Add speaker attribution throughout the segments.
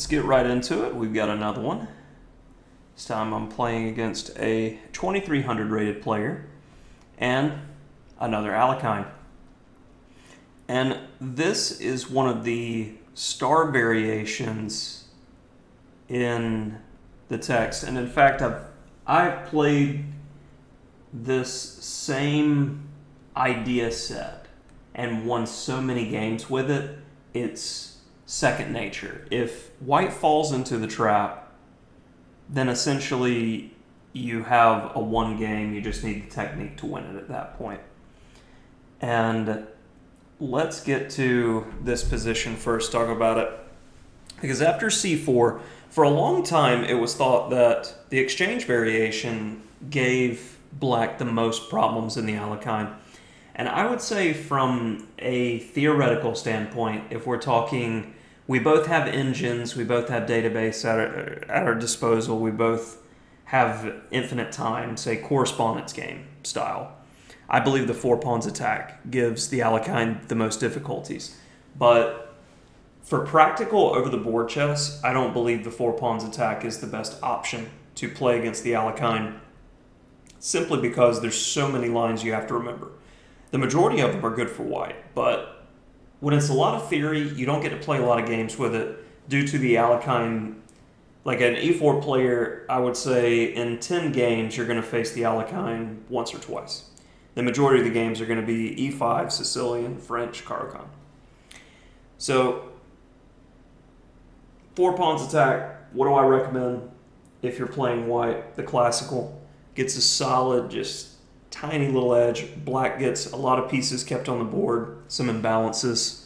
Speaker 1: let's get right into it. We've got another one. This time I'm playing against a 2300 rated player and another Alekhine. And this is one of the star variations in the text. And in fact, I've, I've played this same idea set and won so many games with it, it's second nature. If white falls into the trap, then essentially you have a one game, you just need the technique to win it at that point. And let's get to this position first, talk about it. Because after c4, for a long time it was thought that the exchange variation gave black the most problems in the Alekhine. And I would say, from a theoretical standpoint, if we're talking, we both have engines, we both have database at our, at our disposal, we both have infinite time, say correspondence game style. I believe the four pawns attack gives the Alekhine the most difficulties. But for practical over the board chess, I don't believe the four pawns attack is the best option to play against the Alekhine simply because there's so many lines you have to remember. The majority of them are good for white, but when it's a lot of theory, you don't get to play a lot of games with it due to the Alekhine. Like an E4 player, I would say in 10 games, you're going to face the Alekhine once or twice. The majority of the games are going to be E5, Sicilian, French, Caro-Kann. So, four pawns attack, what do I recommend if you're playing white? The classical gets a solid, just tiny little edge. Black gets a lot of pieces kept on the board, some imbalances.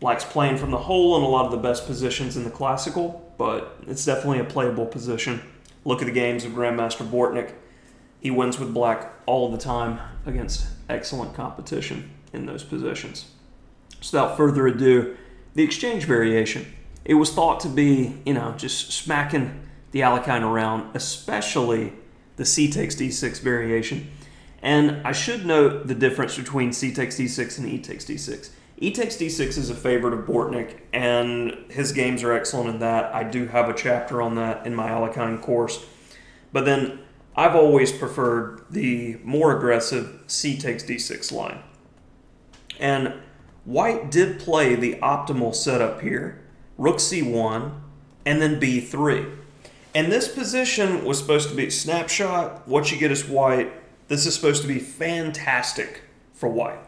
Speaker 1: Black's playing from the hole in a lot of the best positions in the classical, but it's definitely a playable position. Look at the games of Grandmaster Bortnyk. He wins with black all the time against excellent competition in those positions. So without further ado, the exchange variation. It was thought to be, you know, just smacking the Alekhine around, especially the c takes d6 variation. And I should note the difference between c takes d6 and e takes d6. E takes d6 is a favorite of Bortnyk, and his games are excellent in that. I do have a chapter on that in my Alekhine course. But then I've always preferred the more aggressive c takes d6 line. And white did play the optimal setup here rook c1 and then b3. And this position was supposed to be snapshot. What you get is white. This is supposed to be fantastic for white.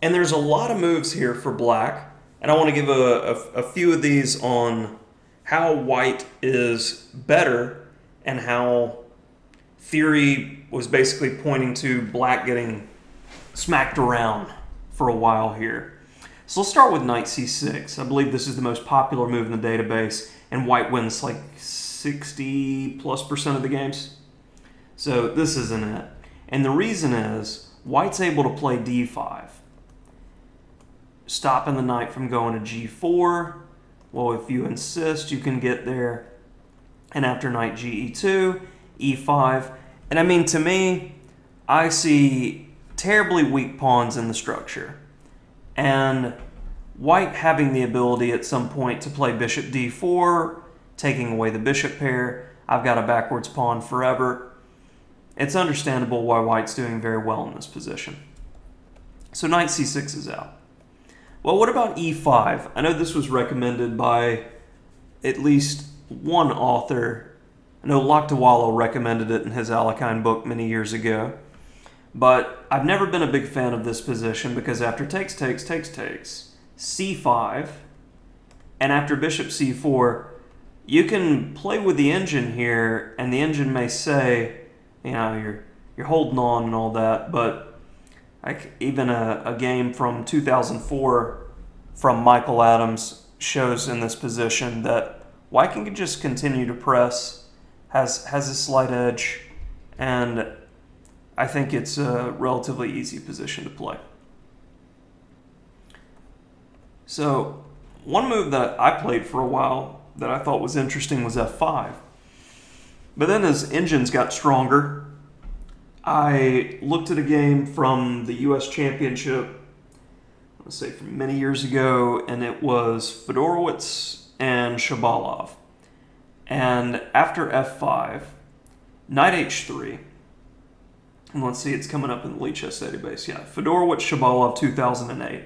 Speaker 1: And there's a lot of moves here for black. And I want to give a, a, a few of these on how white is better and how theory was basically pointing to black getting smacked around for a while here. So let's start with knight c6. I believe this is the most popular move in the database, and white wins like 60 plus percent of the games. So this isn't it. And the reason is white's able to play d5, stopping the knight from going to g4. Well, if you insist, you can get there. And after knight ge2, e5. And I mean, to me, I see terribly weak pawns in the structure. And white having the ability at some point to play bishop d4 taking away the bishop pair. I've got a backwards pawn forever. It's understandable why white's doing very well in this position. So knight c6 is out. Well, what about e5? I know this was recommended by at least one author. I know Lakdawala recommended it in his Alekhine book many years ago. But I've never been a big fan of this position because after takes, takes, takes, takes, c5, and after bishop c4, you can play with the engine here, and the engine may say, you know, you're you're holding on and all that, but like even a, a game from 2004 from Michael Adams shows in this position that White can just continue to press, has has a slight edge, and I think it's a relatively easy position to play. So one move that I played for a while that I thought was interesting was F5. But then as engines got stronger, I looked at a game from the US Championship, let's say from many years ago, and it was Fedorowicz and Shabalov. And after f5, knight h3, and let's see, it's coming up in the Lichess database. Yeah, Fedorowicz Shabalov 2008.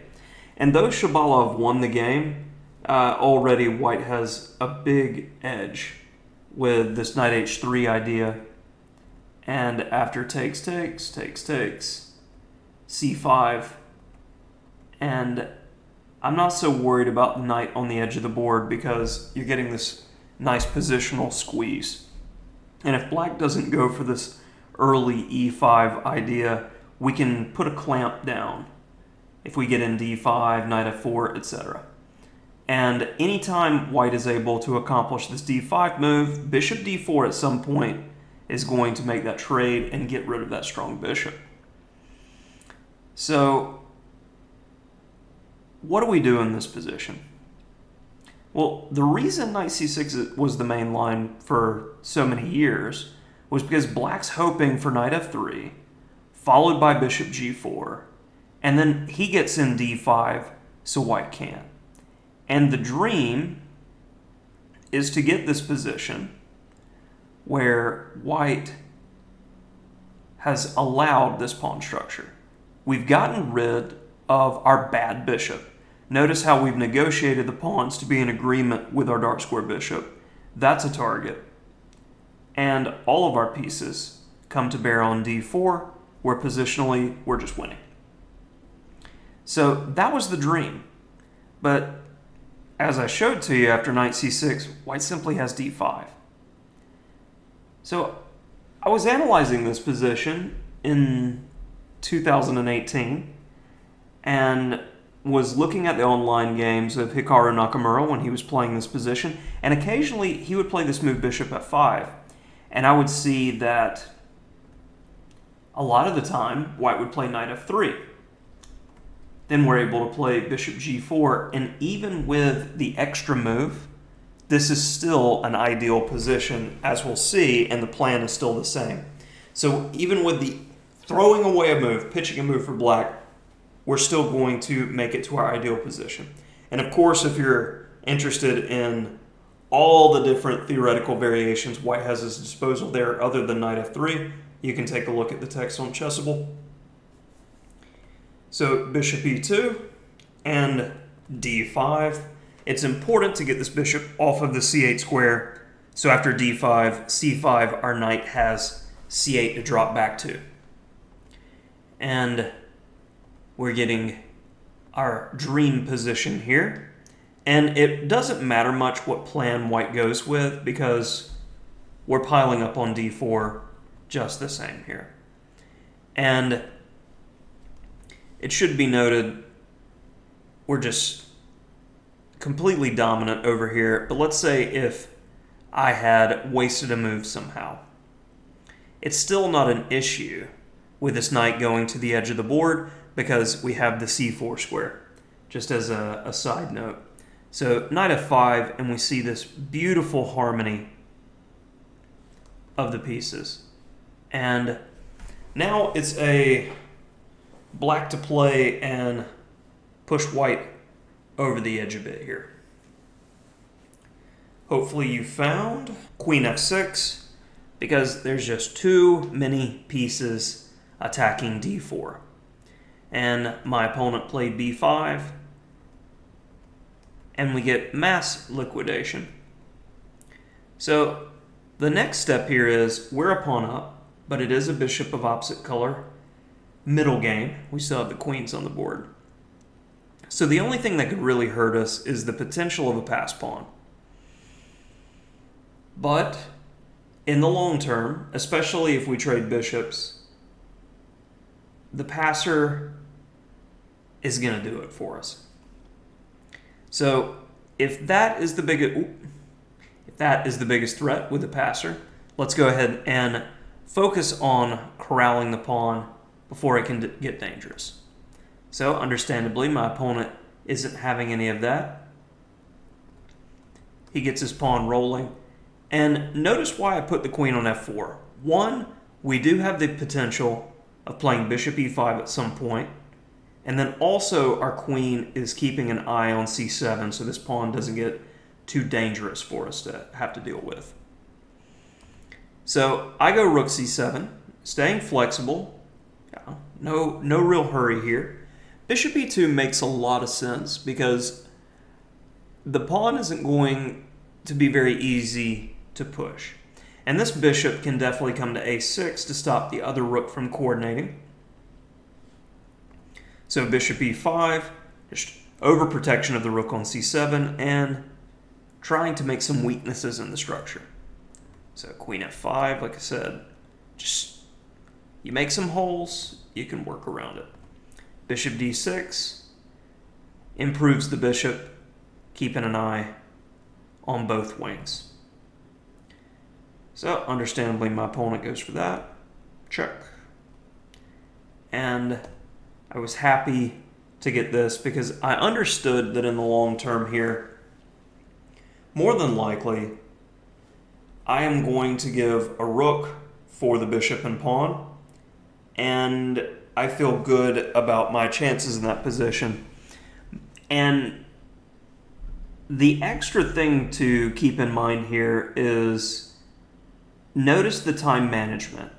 Speaker 1: And though Shabalov won the game, uh, already white has a big edge with this knight h3 idea. And after takes, takes, takes, takes, c5. And I'm not so worried about the knight on the edge of the board because you're getting this nice positional squeeze. And if black doesn't go for this early e5 idea, we can put a clamp down if we get in d5, knight f4, etc. And anytime white is able to accomplish this d5 move, bishop d4 at some point is going to make that trade and get rid of that strong bishop. So what do we do in this position? Well, the reason knight c6 was the main line for so many years was because black's hoping for knight f3, followed by bishop g4, and then he gets in d5 so white can't. And the dream is to get this position where white has allowed this pawn structure. We've gotten rid of our bad bishop. Notice how we've negotiated the pawns to be in agreement with our dark square bishop. That's a target. And all of our pieces come to bear on d4, where positionally we're just winning. So that was the dream. But as I showed to you after knight c6, white simply has d5. So I was analyzing this position in 2018 and was looking at the online games of Hikaru Nakamura when he was playing this position, and occasionally he would play this move bishop f5. And I would see that a lot of the time, white would play knight f3. Then we're able to play bishop g4, and even with the extra move, this is still an ideal position, as we'll see, and the plan is still the same. So even with the throwing away a move, pitching a move for black, we're still going to make it to our ideal position. And of course, if you're interested in all the different theoretical variations white has at his disposal there other than knight f3, you can take a look at the text on Chessable. So bishop e2 and d5. It's important to get this bishop off of the c8 square. So after d5, c5, our knight has c8 to drop back to. And we're getting our dream position here. And it doesn't matter much what plan white goes with because we're piling up on d4 just the same here. And it should be noted we're just completely dominant over here. But let's say if I had wasted a move somehow. It's still not an issue with this knight going to the edge of the board because we have the c4 square, just as a, a side note. So knight f5, and we see this beautiful harmony of the pieces. And now it's a black to play and push white over the edge a bit here. Hopefully you found queen f6 because there's just too many pieces attacking d4. And my opponent played b5 and we get mass liquidation. So the next step here is we're a pawn up, but it is a bishop of opposite color. Middle game, we still have the queens on the board. So the only thing that could really hurt us is the potential of a pass pawn. But in the long term, especially if we trade bishops, the passer is going to do it for us. So if that is the biggest, if that is the biggest threat with the passer, let's go ahead and focus on corralling the pawn before it can get dangerous. So understandably, my opponent isn't having any of that. He gets his pawn rolling. And notice why I put the queen on f4. One, we do have the potential of playing bishop e5 at some point. And then also our queen is keeping an eye on c7 so this pawn doesn't get too dangerous for us to have to deal with. So I go rook c7, staying flexible. Yeah, no, no real hurry here. Bishop e2 makes a lot of sense because the pawn isn't going to be very easy to push. And this bishop can definitely come to a6 to stop the other rook from coordinating. So bishop e5, just overprotection of the rook on c7, and trying to make some weaknesses in the structure. So queen f5, like I said, just you make some holes, you can work around it. Bishop d6 improves the bishop, keeping an eye on both wings. So, understandably, my opponent goes for that. Check. And I was happy to get this because I understood that in the long term here, more than likely, I am going to give a rook for the bishop and pawn, and I feel good about my chances in that position. And the extra thing to keep in mind here is notice the time management.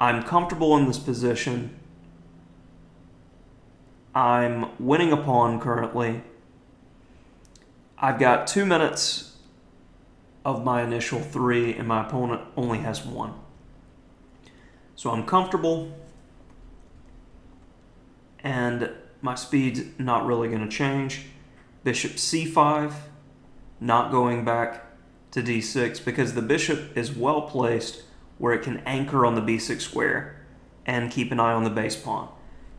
Speaker 1: I'm comfortable in this position. I'm winning a pawn currently. I've got two minutes of my initial three, and my opponent only has one. So I'm comfortable, and my speed's not really going to change. Bishop c5, not going back to d6 because the bishop is well placed where it can anchor on the b6 square and keep an eye on the base pawn.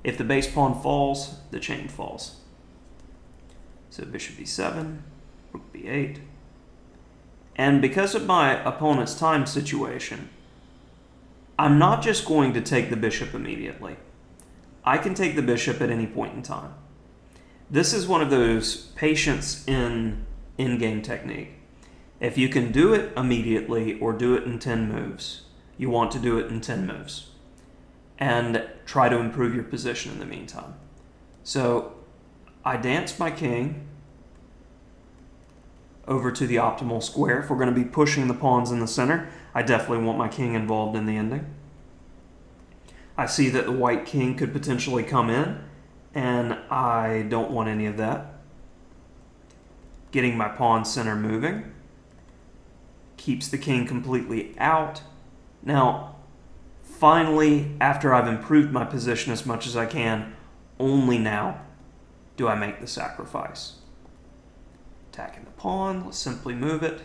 Speaker 1: If the base pawn falls, the chain falls. So bishop b7, rook b8. And because of my opponent's time situation, I'm not just going to take the bishop immediately. I can take the bishop at any point in time. This is one of those patience in in-game technique. If you can do it immediately or do it in 10 moves, you want to do it in 10 moves and try to improve your position in the meantime. So I dance my king over to the optimal square. If we're going to be pushing the pawns in the center, I definitely want my king involved in the ending. I see that the white king could potentially come in, and I don't want any of that. Getting my pawn center moving. Keeps the king completely out. Now, Finally, after I've improved my position as much as I can, only now do I make the sacrifice. Attacking the pawn, let's simply move it.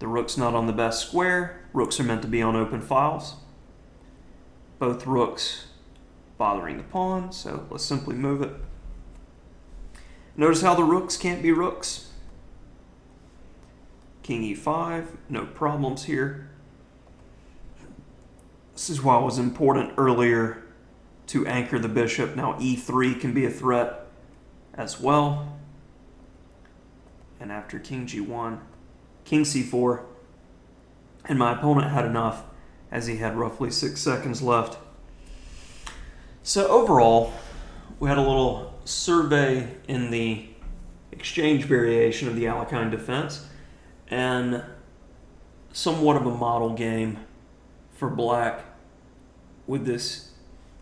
Speaker 1: The rook's not on the best square. Rooks are meant to be on open files. Both rooks bothering the pawn, so let's simply move it. Notice how the rooks can't be rooks. King e5, no problems here. This is why it was important earlier to anchor the bishop. Now e3 can be a threat as well. And after king g1, king c4. And my opponent had enough as he had roughly six seconds left. So overall, we had a little survey in the exchange variation of the Alekhine defense and somewhat of a model game for black with this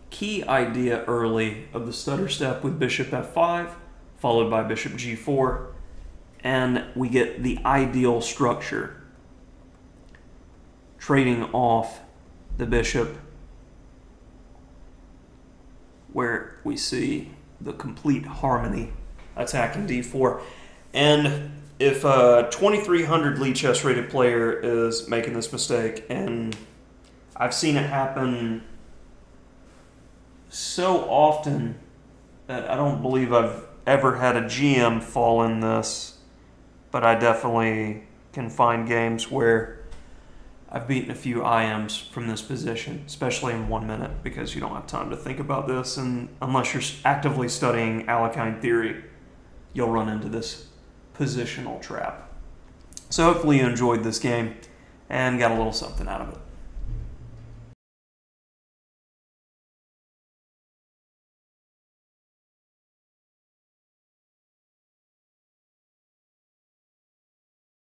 Speaker 1: key idea early of the stutter step with bishop f5, followed by bishop g4, and we get the ideal structure. Trading off the bishop where we see the complete harmony attacking d4. And if a 2300 Lichess rated player is making this mistake and I've seen it happen so often that I don't believe I've ever had a GM fall in this, but I definitely can find games where I've beaten a few IMs from this position, especially in one minute, because you don't have time to think about this. And unless you're actively studying Alekhine theory, you'll run into this positional trap. So hopefully you enjoyed this game and got a little something out of it.